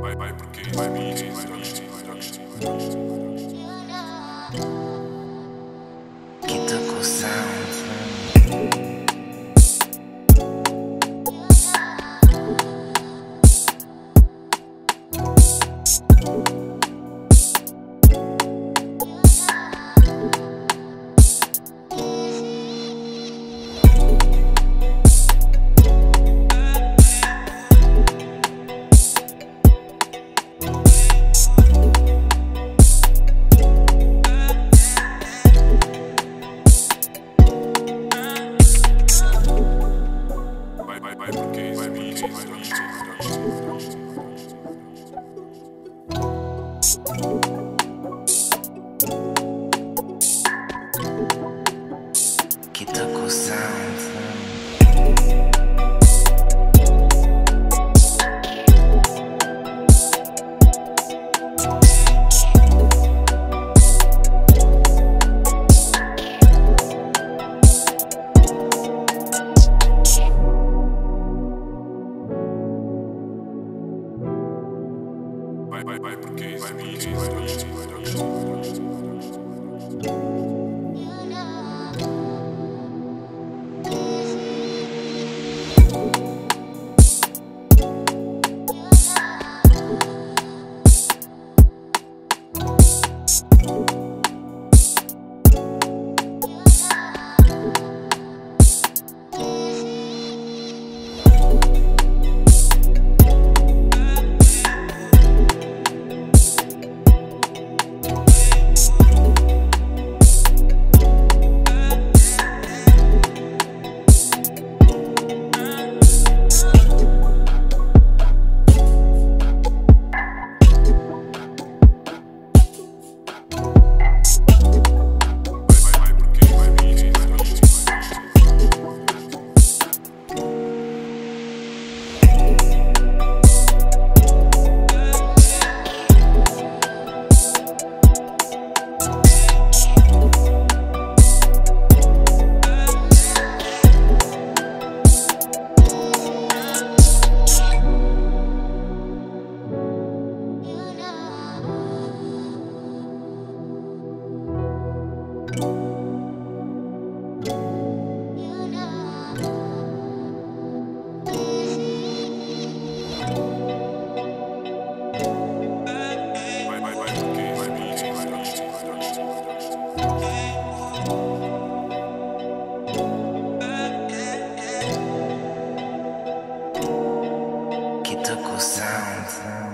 by, by, by, by, by, by, by, by, by, by, by, by, Production. Bye bye Kitoko sounds.